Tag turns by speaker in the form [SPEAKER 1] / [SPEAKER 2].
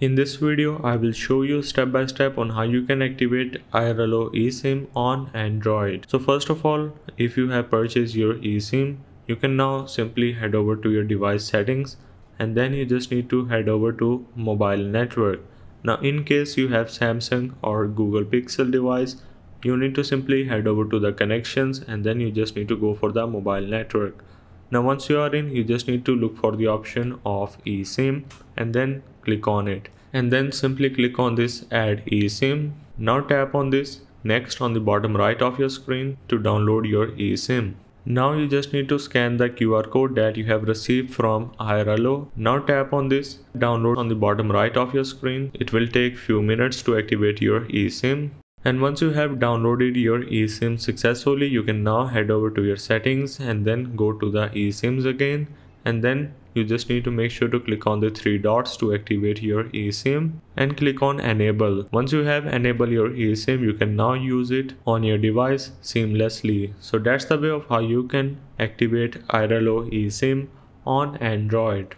[SPEAKER 1] In this video, I will show you step by step on how you can activate Airalo eSIM on Android. So first of all, if you have purchased your eSIM, you can now simply head over to your device settings and then you just need to head over to mobile network. Now in case you have Samsung or Google Pixel device, you need to simply head over to the connections and then you just need to go for the mobile network. Now once you are in, you just need to look for the option of eSIM and then click on it. And then simply click on this add eSIM. Now tap on this next on the bottom right of your screen to download your eSIM. Now you just need to scan the QR code that you have received from Airalo. Now tap on this download on the bottom right of your screen. It will take few minutes to activate your eSIM. And once you have downloaded your eSIM successfully, you can now head over to your settings and then go to the eSIMs again. And then you just need to make sure to click on the three dots to activate your eSIM and click on enable. Once you have enabled your eSIM, you can now use it on your device seamlessly. So that's the way of how you can activate Airalo eSIM on Android.